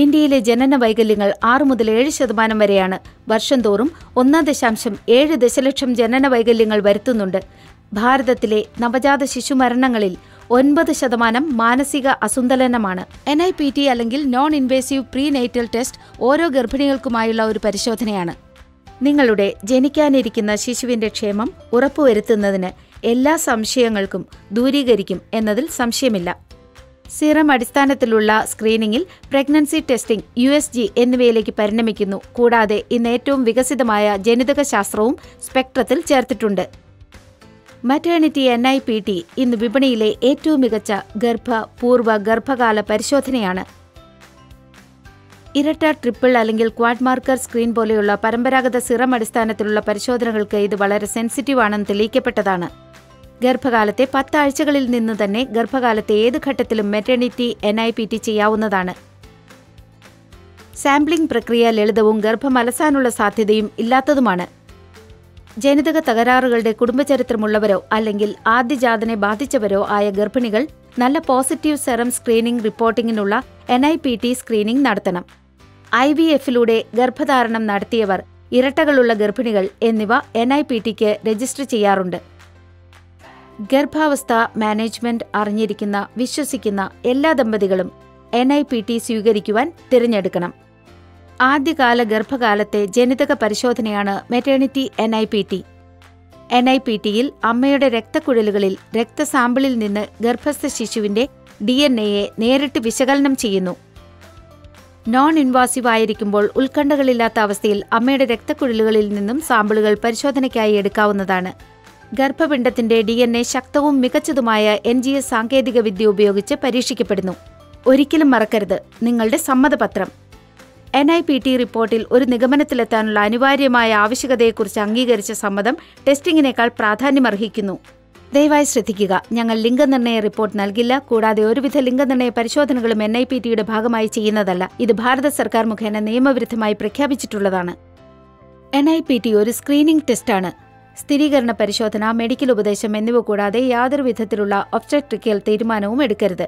ഇന്ത്യയിലെ ജനന വൈകല്യങ്ങൾ ആറ് മുതൽ ഏഴ് ശതമാനം വരെയാണ്. വർഷം തോറും ഒന്നാം ദശാംശം ഏഴ് ദശലക്ഷം ജനന വൈകല്യങ്ങൾ വരുത്തുന്നുണ്ട്. ഭാരതത്തിലെ നവജാത ശിശു മരണങ്ങളിൽ ഒൻപത് ശതമാനം മാനസിക അസുന്തലനമാണ്. എൻ ഐ പി ടി അല്ലെങ്കിൽ non invasive prenatal test ഓരോ ഗർഭിണികൾക്കുമായുള്ള ഒരു പരിശോധനയാണ്. നിങ്ങളുടെ ജനിക്കാനിരിക്കുന്ന ശിശുവിന്റെ ക്ഷേമം ഉറപ്പുവരുത്തുന്നതിന് എല്ലാ സംശയങ്ങൾക്കും ദൂരീകരിക്കും എന്നതിൽ സംശയമില്ല. സീറം അടിസ്ഥാനത്തിലുള്ള സ്ക്രീനിംഗിൽ pregnancy testing U S G എന്നിവയിലേക്ക് പരിണമിക്കുന്നു. കൂടാതെ ഇന്ന് ഏറ്റവും വികസിതമായ ജനിതക ശാസ്ത്രവും സ്പെക്ട്രത്തിൽ ചേർത്തിട്ടുണ്ട്. Maternity N I P T ഇന്ന് വിപണിയിലെ ഏറ്റവും മികച്ച ഗർഭ പൂർവ ഗർഭകാല പരിശോധനയാണ്. ഇരട്ട ട്രിപ്പിൾ അല്ലെങ്കിൽ ക്വാഡ് മാർക്കർ സ്ക്രീൻ പോലെയുള്ള പരമ്പരാഗത സിറം അടിസ്ഥാനത്തിലുള്ള പരിശോധനകൾക്ക് ഇത് വളരെ സെൻസിറ്റീവ് ആണെന്ന് തെളിയിക്കപ്പെട്ടതാണ്. ഗർഭകാലത്തെ പത്താഴ്ചകളിൽ നിന്ന് തന്നെ ഗർഭകാലത്തെ ഏത് ഘട്ടത്തിലും maternity N I P T ചെയ്യാവുന്നതാണ്. സാമ്പിളിംഗ് പ്രക്രിയ ലളിതവും ഗർഭം അലസാനുള്ള സാധ്യതയും ഇല്ലാത്തതുമാണ്. ജനിതക തകരാറുകളുടെ കുടുംബചരിത്രമുള്ളവരോ അല്ലെങ്കിൽ ആദ്യജാതനെ ബാധിച്ചവരോ ആയ ഗർഭിണികൾ നല്ല positive serum screening റിപ്പോർട്ടിങ്ങിനുള്ള N I P T screening നടത്തണം. ഐ വി എഫിലൂടെ ഗർഭധാരണം നടത്തിയവർ ഇരട്ടകളുള്ള ഗർഭിണികൾ എന്നിവ എൻ ഐ പി ടിക്ക് രജിസ്റ്റർ ചെയ്യാറുണ്ട്. ഗർഭാവസ്ഥ മാനേജ്മെന്റ് അറിഞ്ഞിരിക്കുന്ന വിശ്വസിക്കുന്ന എല്ലാ ദമ്പതികളും എൻ ഐ പി ടി സ്വീകരിക്കുവാൻ തിരഞ്ഞെടുക്കണം. ആദ്യകാല ഗർഭകാലത്തെ ജനിതക പരിശോധനയാണ് maternity N I P T N I P ടിയിൽ അമ്മയുടെ രക്തക്കുഴലുകളിൽ രക്തസാമ്പിളിൽ നിന്ന് ഗർഭസ്ഥ ശിശുവിന്റെ ഡി എൻ എയെ നേരിട്ട് വിശകലനം ചെയ്യുന്നു. നോൺ ഇൻവാസീവ് ആയിരിക്കുമ്പോൾ ഉത്കണ്ഠകളില്ലാത്ത അവസ്ഥയിൽ അമ്മയുടെ രക്തക്കുഴലുകളിൽ നിന്നും സാമ്പിളുകൾ പരിശോധനയ്ക്കായി എടുക്കാവുന്നതാണ്. ഗർഭപിണ്ഡത്തിന്റെ ഡി എൻ എ ശക്തവും മികച്ചതുമായ എൻ ജി എസ് സാങ്കേതിക വിദ്യ ഉപയോഗിച്ച് പരീക്ഷിക്കപ്പെടുന്നു. ഒരിക്കലും മറക്കരുത്. നിങ്ങളുടെ സമ്മതപത്രം. എൻ ഐ പി ടി റിപ്പോർട്ടിൽ ഒരു നിഗമനത്തിലെത്താനുള്ള അനിവാര്യമായ ആവശ്യകതയെക്കുറിച്ച് അംഗീകരിച്ച സമ്മതം ടെസ്റ്റിംഗിനേക്കാൾ പ്രാധാന്യമർഹിക്കുന്നു. ദയവായി ശ്രദ്ധിക്കുക. ഞങ്ങൾ ലിംഗനിർണയ റിപ്പോർട്ട് നൽകില്ല. കൂടാതെ ഒരുവിധ ലിംഗനിർണയ പരിശോധനകളും എൻ ഐ പി ടിയുടെ ഭാഗമായി ചെയ്യുന്നതല്ല. ഇത് ഭാരത സർക്കാർ മുഖേന നിയമവിരുദ്ധമായി പ്രഖ്യാപിച്ചിട്ടുള്ളതാണ്. എൻ ഐ പി ടി ഒരു സ്ക്രീനിംഗ് ടെസ്റ്റാണ്. സ്ഥിരീകരണ പരിശോധന മെഡിക്കൽ ഉപദേശം എന്നിവ കൂടാതെ യാതൊരു വിധത്തിലുള്ള ഒബ്സ്ട്രക്ട്രിക്കൽ തീരുമാനവും എടുക്കരുത്.